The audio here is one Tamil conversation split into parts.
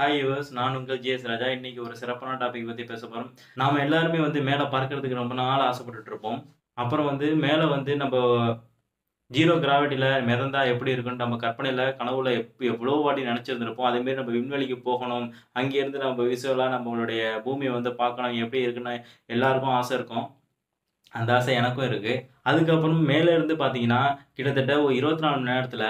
ஹாய் யுவர்ஸ் நான் உங்கள் ஜிஎஸ் ராஜா. இன்னைக்கு ஒரு சிறப்பான டாபிக் பற்றி பேச போகிறோம் நாம் எல்லாருமே வந்து மேலே பறக்கிறதுக்கு ரொம்ப நாள் ஆசைப்பட்டுட்டு இருப்போம். அப்புறம் வந்து மேலே வந்து நம்ம ஜீரோ கிராவிட்டியில் மிதந்தா எப்படி இருக்குன்னு நம்ம கற்பனையில் கனவுல எப் எவ்வளோ வாட்டி நினச்சிருந்துருப்போம். அதேமாரி நம்ம விண்வெளிக்கு போகணும். அங்கேருந்து நம்ம விசுவலாக நம்மளுடைய பூமியை வந்து பார்க்கணும். எப்படி இருக்குன்னு எல்லாருக்கும் ஆசை இருக்கும். அந்த ஆசை எனக்கும் இருக்குது அதுக்கப்புறம் மேலே இருந்து பார்த்தீங்கன்னா கிட்டத்தட்ட ஒரு இருபத்தி நாலு மணி நேரத்தில்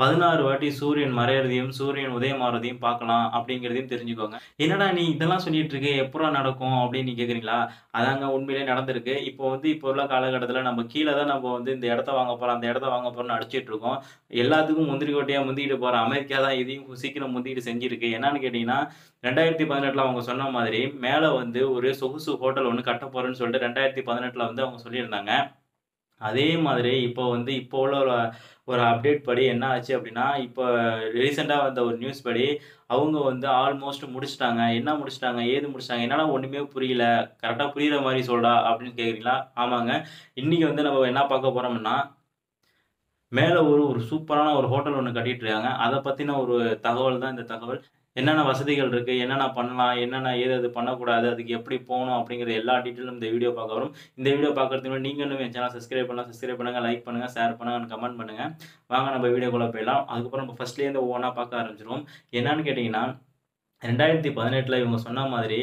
பதினாறு வாட்டி சூரியன் மறையிறதையும் சூரியன் உதயமாறதையும் பார்க்கலாம் அப்படிங்கிறதையும் தெரிஞ்சுக்கோங்க. என்னடா நீ இதெல்லாம் சொல்லிட்டு இருக்கு? எப்படா நடக்கும் அப்படின்னு நீ கேட்குறீங்களா அதாங்க உண்மையிலே நடந்திருக்கு. இப்போ வந்து இப்போ உள்ள காலகட்டத்தில் நம்ம கீழே தான் நம்ம வந்து இந்த இடத்த வாங்க போகிறோம் அந்த இடத்த வாங்க போகிறோம்னு அடிச்சிட்டு இருக்கோம். எல்லாத்துக்கும் முந்திரி கொட்டையாக முந்திட்டு போகிற அமெரிக்கா தான் இதையும் சீக்கிரம் முந்திட்டு செஞ்சிருக்கு. என்னன்னு கேட்டிங்கன்னா ரெண்டாயிரத்தி பதினெட்டில் அவங்க சொன்ன மாதிரி மேலே வந்து ஒரு சொகுசு ஹோட்டல் ஒன்று கட்ட போகிறேன்னு சொல்லிட்டு ரெண்டாயிரத்தி பதினெட்டில் வந்து அவங்க சொல்லியிருந்தாங்க. அதே மாதிரி இப்போ வந்து இப்போ உள்ள ஒரு அப்டேட் படி என்ன ஆச்சு அப்படின்னா இப்போ ரீசெண்டாக வந்த ஒரு நியூஸ் படி அவங்க வந்து ஆல்மோஸ்ட் முடிச்சிட்டாங்க. என்ன முடிச்சிட்டாங்க? ஏது முடிச்சிட்டாங்க? என்னடா ஒன்றுமே புரியல. கரெக்டாக புரியுற மாதிரி சொல்டா அப்படின்னு கேட்குறீங்களா ஆமாங்க. இன்றைக்கி வந்து நம்ம என்ன பார்க்க போகிறோம்னா மேலே ஒரு ஒரு சூப்பரான ஒரு ஹோட்டல் ஒன்று கட்டிகிட்டு இருக்காங்க. அதை பற்றின ஒரு தகவல் தான் இந்த தகவல். என்னென்ன வசதிகள் இருக்குது என்னென்ன பண்ணலாம் என்னென்ன ஏது அது பண்ணக்கூடாது அதுக்கு எப்படி போகணும் அப்படிங்கிற எல்லா டீட்டெயிலும் இந்த வீடியோ பார்க்க வரும். இந்த வீடியோ பார்க்குறதுக்கு முன்னாடி நீங்கள் இன்னும் என் சேனல் சப்ஸ்கிரைப் பண்ணலாம் சப்ஸ்கிரைப் பண்ணுங்கள் லைக் பண்ணுங்கள் ஷேர் பண்ணுங்கள் கமெண்ட் பண்ணுங்கள் வாங்க நம்ம வீடியோக்குள்ளே போயிடலாம். அதுக்கப்புறம் நம்ம ஃபஸ்ட்லேருந்து ஒவ்வொன்றா பார்க்க ஆரம்பிச்சிருவோம். என்னன்னு கேட்டிங்கன்னா ரெண்டாயிரத்தி பதினெட்டில் இவங்க சொன்ன மாதிரி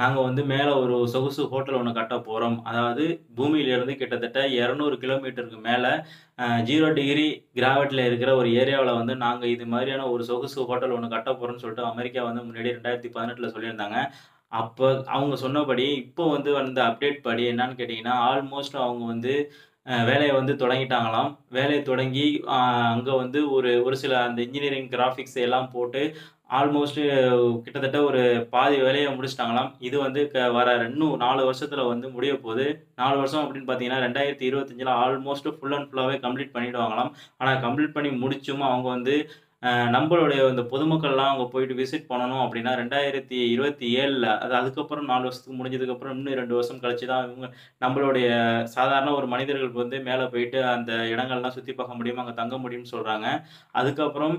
நாங்கள் வந்து மேலே ஒரு சொகுசு ஹோட்டல் ஒன்று கட்ட போகிறோம் அதாவது பூமியிலேருந்து கிட்டத்தட்ட இரநூறு கிலோமீட்டருக்கு மேலே ஜீரோ டிகிரி கிராவிட்டியில் இருக்கிற ஒரு ஏரியாவில் வந்து நாங்கள் இது மாதிரியான ஒரு சொகுசு ஹோட்டல் ஒன்று கட்ட போகிறோம்னு சொல்லிட்டு அமெரிக்கா வந்து முன்னாடி ரெண்டாயிரத்தி பதினெட்டில் சொல்லியிருந்தாங்க. அப்போ அவங்க சொன்னபடி இப்போ வந்து வந்த அப்டேட் படி என்னன்னு கேட்டிங்கன்னா ஆல்மோஸ்ட் அவங்க வந்து வேலையை வந்து தொடங்கிட்டாங்களாம். வேலையை தொடங்கி அங்கே வந்து ஒரு ஒரு சில அந்த இன்ஜினியரிங் கிராஃபிக்ஸ் எல்லாம் போட்டு ஆல்மோஸ்ட் கிட்டத்தட்ட ஒரு பாதி வேலையை முடிச்சிட்டாங்களாம். இது வந்து க வர இன்னும் நாலு வருஷத்தில் வந்து முடிய போகுது. நாலு வருஷம் அப்படின்னு பார்த்தீங்கன்னா ரெண்டாயிரத்தி இருபத்தஞ்சில் ஆல்மோஸ்ட் ஃபுல் அண்ட் ஃபுல்லாகவே கம்ப்ளீட் பண்ணிவிடுவாங்களாம் ஆனால் கம்ப்ளீட் பண்ணி முடிச்சும் அவங்க வந்து நம்மளுடைய இந்த பொதுமக்கள்லாம் அவங்க போயிட்டு விசிட் பண்ணணும் அப்படின்னா ரெண்டாயிரத்தி இருபத்தி ஏழில் அது அதுக்கப்புறம் நாலு வருஷத்துக்கு முடிஞ்சதுக்கப்புறம் இன்னும் ரெண்டு வருஷம் கழிச்சு தான் இவங்க நம்மளுடைய சாதாரண ஒரு மனிதர்களுக்கு வந்து மேலே போயிட்டு அந்த இடங்கள்லாம் சுற்றி பார்க்க முடியும் அங்கே தங்க முடியும்னு சொல்கிறாங்க அதுக்கப்புறம்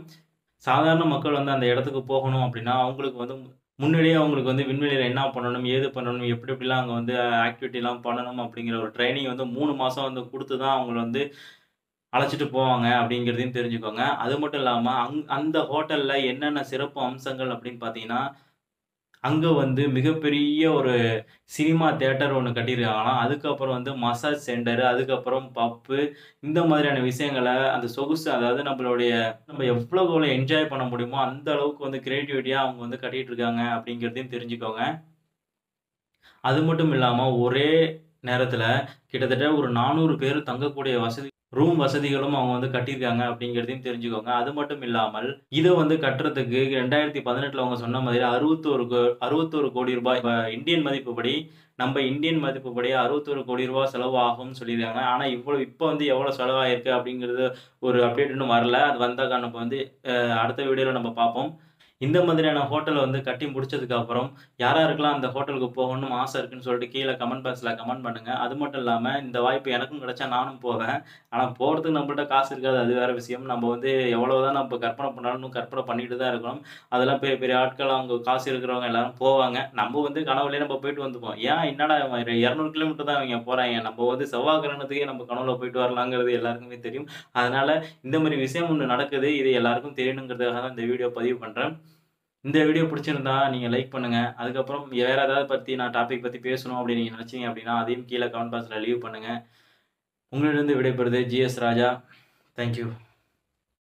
சாதாரண மக்கள் வந்து அந்த இடத்துக்கு போகணும் அப்படின்னா அவங்களுக்கு வந்து முன்னாடியே அவங்களுக்கு வந்து விண்வெளியில் என்ன பண்ணணும் ஏது பண்ணணும் எப்படி எப்படிலாம் அங்கே வந்து ஆக்டிவிட்டிலாம் பண்ணணும் அப்படிங்கிற ஒரு ட்ரைனிங் வந்து மூணு மாதம் வந்து கொடுத்து தான் அவங்கள வந்து அழைச்சிட்டு போவாங்க அப்படிங்கிறதையும் தெரிஞ்சுக்கோங்க. அது மட்டும் இல்லாமல் அங் அந்த ஹோட்டலில் என்னென்ன சிறப்பு அம்சங்கள் அப்படின்னு பார்த்தீங்கன்னா அங்கே வந்து மிகப்பெரிய ஒரு சினிமா தேட்டர் ஒன்று கட்டியிருக்காங்களாம். அதுக்கப்புறம் வந்து மசாஜ் சென்டரு அதுக்கப்புறம் பப்பு இந்த மாதிரியான விஷயங்களை அந்த சொகுசு அதாவது நம்மளுடைய நம்ம எவ்வளோ எவ்வளோ என்ஜாய் பண்ண முடியுமோ அந்த அளவுக்கு வந்து கிரியேட்டிவிட்டியாக அவங்க வந்து கட்டிகிட்டு இருக்காங்க அப்படிங்கிறதையும் தெரிஞ்சுக்கோங்க. அது மட்டும் இல்லாமல் ஒரே நேரத்தில் கிட்டத்தட்ட ஒரு நானூறு பேர் தங்கக்கூடிய வசதி ரூம் வசதிகளும் அவங்க வந்து கட்டியிருக்காங்க அப்படிங்கிறதையும் தெரிஞ்சுக்கோங்க. அது மட்டும் இல்லாமல் இதை வந்து கட்டுறதுக்கு ரெண்டாயிரத்தி பதினெட்டில் அவங்க சொன்ன மாதிரி அறுபத்தோரு அறுபத்தோரு கோடி ரூபாய் இந்தியன் மதிப்புப்படி நம்ம இந்தியன் மதிப்புப்படி அறுபத்தோரு கோடி ரூபாய் செலவு ஆகும்னு சொல்லியிருக்காங்க. ஆனால் இவ்வளோ இப்போ வந்து எவ்வளோ செலவாயிருக்கு அப்படிங்கிறது ஒரு அப்டேட் இன்னும் வரல. அது வந்தாக்கா நம்ம வந்து அடுத்த வீடியோவில் நம்ம பார்ப்போம். இந்த மாதிரியான ஹோட்டலை வந்து கட்டி முடிச்சதுக்கு அப்புறம் யாராருக்கெல்லாம் அந்த ஹோட்டலுக்கு போகணும்னு ஆசை இருக்குன்னு சொல்லிட்டு கீழே கமெண்ட் பாக்ஸில் கமெண்ட் பண்ணுங்கள் அது மட்டும் இல்லாமல் இந்த வாய்ப்பு எனக்கும் கிடைச்சா நானும் போவேன். ஆனால் போகிறதுக்கு நம்மள்ட்ட காசு இருக்காது. அது வேறு விஷயம். நம்ம வந்து எவ்வளோதான் நம்ம கற்பனை பண்ணாலும் கற்பனை பண்ணிட்டு தான் இருக்கணும். அதெல்லாம் பெரிய பெரிய ஆட்கள் அவங்க காசு இருக்கிறவங்க எல்லாரும் போவாங்க. நம்ம வந்து கனவுலேயே நம்ம போயிட்டு வந்துப்போம். ஏன் என்னடா இரநூறு கிலோமீட்டர் தான் அவங்க போகிறாங்க நம்ம வந்து செவ்வாக்கிரணத்துக்கே நம்ம கனவுல போயிட்டு வரலாங்கிறது எல்லாருக்குமே தெரியும். அதனால் இந்த மாதிரி விஷயம் ஒன்று நடக்குது. இது எல்லாருக்கும் தெரியணுங்கிறதுக்காக தான் இந்த வீடியோ பதிவு பண்ணுறேன் இந்த வீடியோ பிடிச்சிருந்தா நீங்கள் லைக் பண்ணுங்கள் அதுக்கப்புறம் வேறு ஏதாவது பற்றி நான் டாபிக் பற்றி பேசணும் அப்படின்னு நீங்கள் நினச்சிங்க அப்படின்னா அதையும் கீழே கமெண்ட் பாக்ஸில் லீவ் பண்ணுங்கள் உங்களிடம் விடைபெறுது ஜிஎஸ் ராஜா. தேங்க்யூ